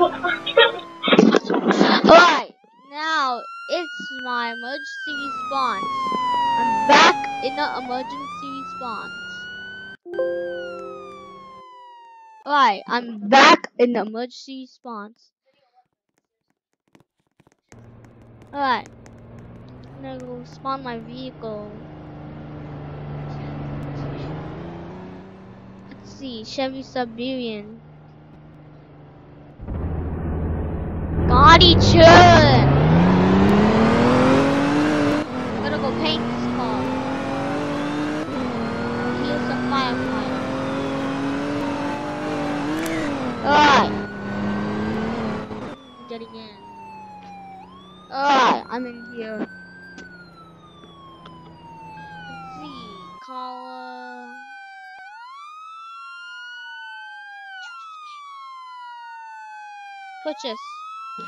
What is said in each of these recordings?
Alright, now it's my emergency response. I'm back in the emergency response. Alright, I'm back in the emergency response. Alright. I'm gonna go spawn my vehicle. Let's see, Chevy Siberian. Body churn! Alright. Getting in. Alright, I'm in here. Let's see. Collar. Purchase. Oh,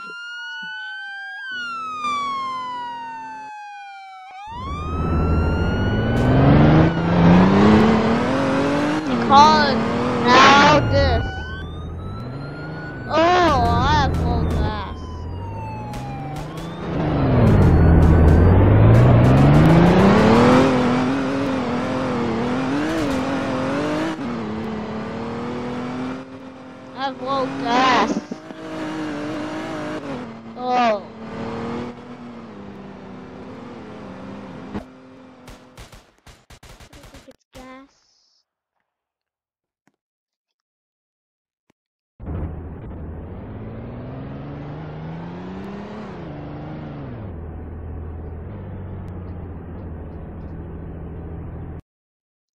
have low gas. Gas.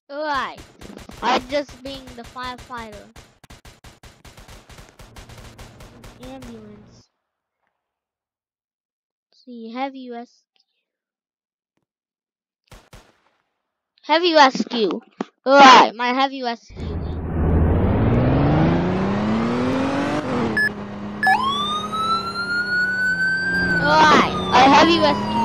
Alright. I'm just being the firefighter. Ambulance. See, heavy rescue. Heavy rescue. Alright, my heavy rescue. Alright, a heavy rescue.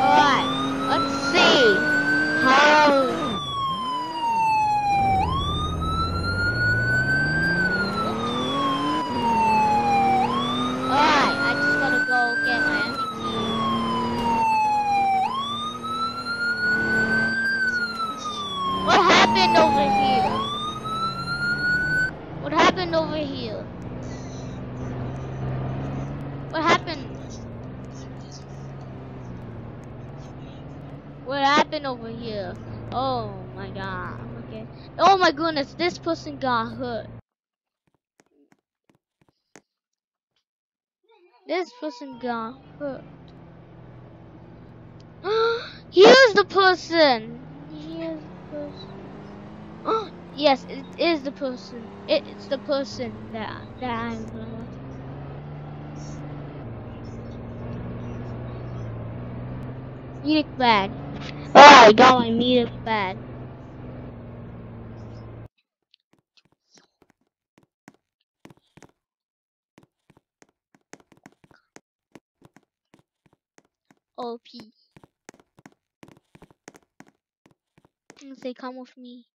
Alright, let's see how. Alright, I just gotta go get my MVP. What happened over here? What happened over here? What happened? What happened over here? Oh my god. Okay. Oh my goodness, this person got hurt. This person got hurt. Here's the person. Here's the person. yes, it is the person. It's the person that that I'm Meat bag. Oh, I got my meat bag. OP. And say, come with me.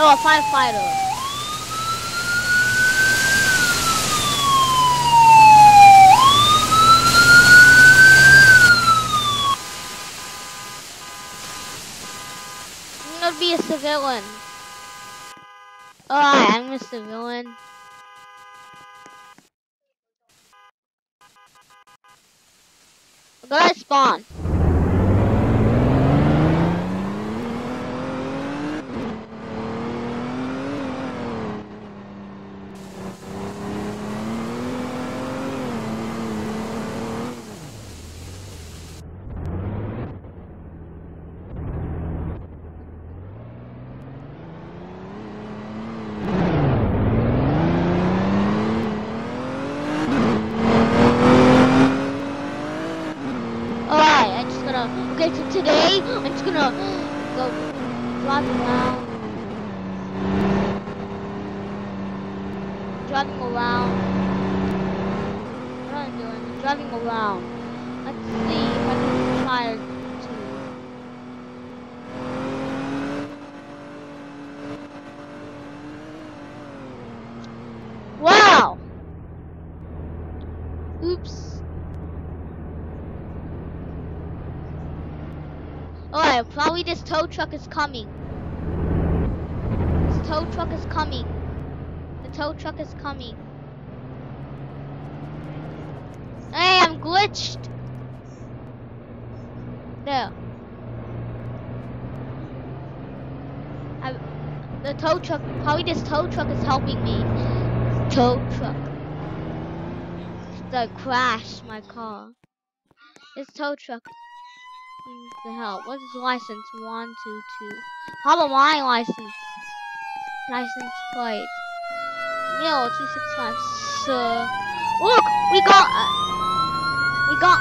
No, a firefighter. I'm gonna be a civilian. Alright, I'm a civilian. Where do I spawn? go driving around. Driving around. What am I doing? Driving around. Let's see if I can try Alright, probably this tow truck is coming. This tow truck is coming. The tow truck is coming. Hey, I'm glitched. There. I, the tow truck, probably this tow truck is helping me. Tow truck. The crash my car. This tow truck needs the help. What's his license? One, two, two. How about my license? License plate. Yo, two six five. So, look, we got, uh, we got.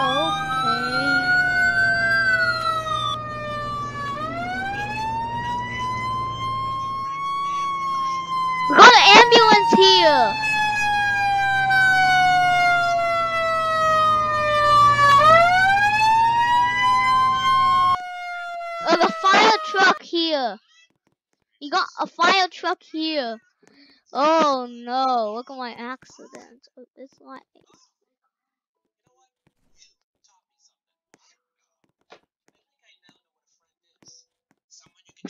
Okay. We got an ambulance here. There's a fire truck here. You got a fire truck here. Oh no, look at my accident. Oh, This light.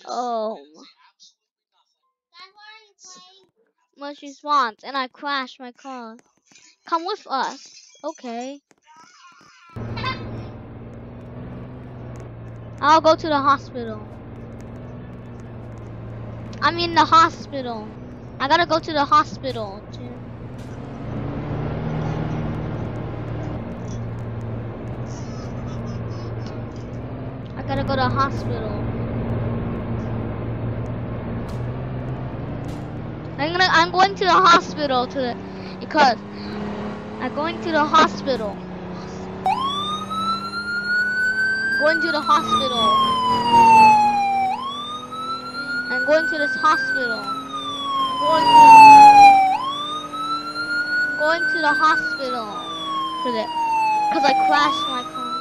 Oh. Much response, and I crashed my car. Come with us. Okay. I'll go to the hospital. I'm in the hospital. I gotta go to the hospital. I gotta go to the hospital. I'm gonna. I'm going to the hospital to because I'm going to the hospital. Going to the hospital. I'm going to this hospital. Going to, going to the hospital for the because I crashed my car.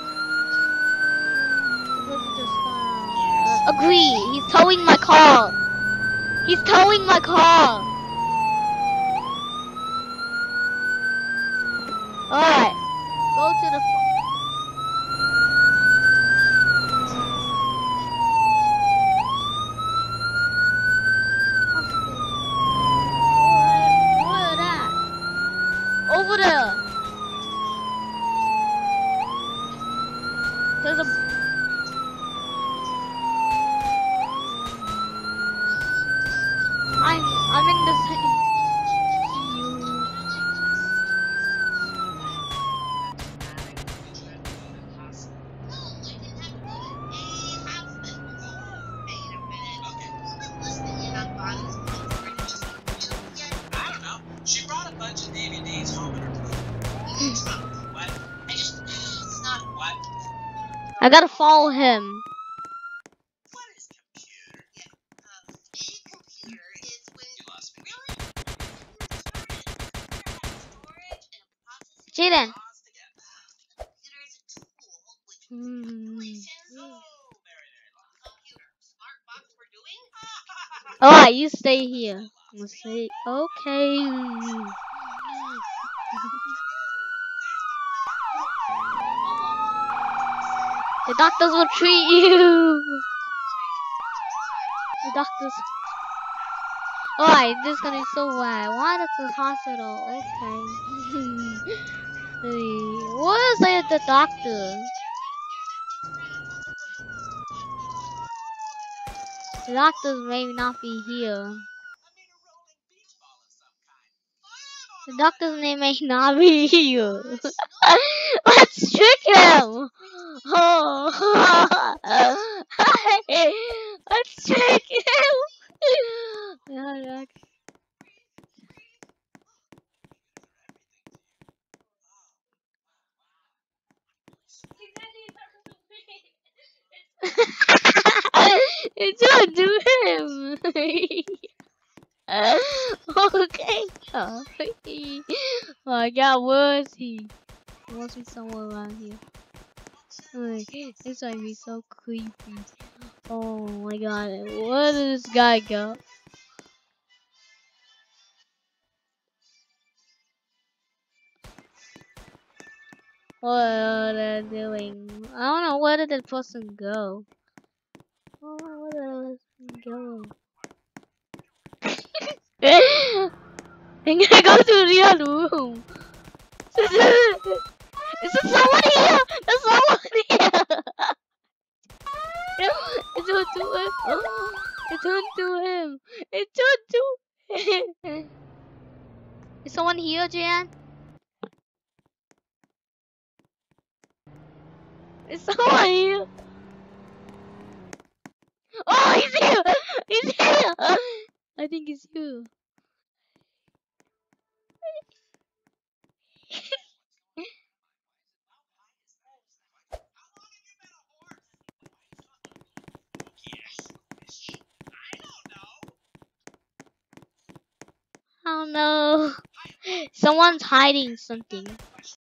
This is just, uh, agree. He's towing my car. He's towing my car. Alright. Go to the. Where, where that? Over there. There's a. Computer. Smart box we're doing? Alright, you stay here. Okay. The doctors will treat you. The doctors. Alright, this is gonna be so bad. Why is the hospital? Okay. What is it, the doctor? The doctors may not be here. The doctor's name may not be here. Let's trick him. Oh. Let's trick him. Yeah, yeah. it's gonna do him. okay. Oh my god, where is he? Must be somewhere around here. This might be so creepy. Oh my god, where did this guy go? What are they doing? I don't know where did that person go. Oh, where did that person go? I'm gonna go to the other room. Is there someone here? There's someone here. It's on to him. It's on to him. It's on to him. Is someone here, Jan? Is someone here? Oh, he's here! He's here! I think he's here. Oh no. Someone's hiding something.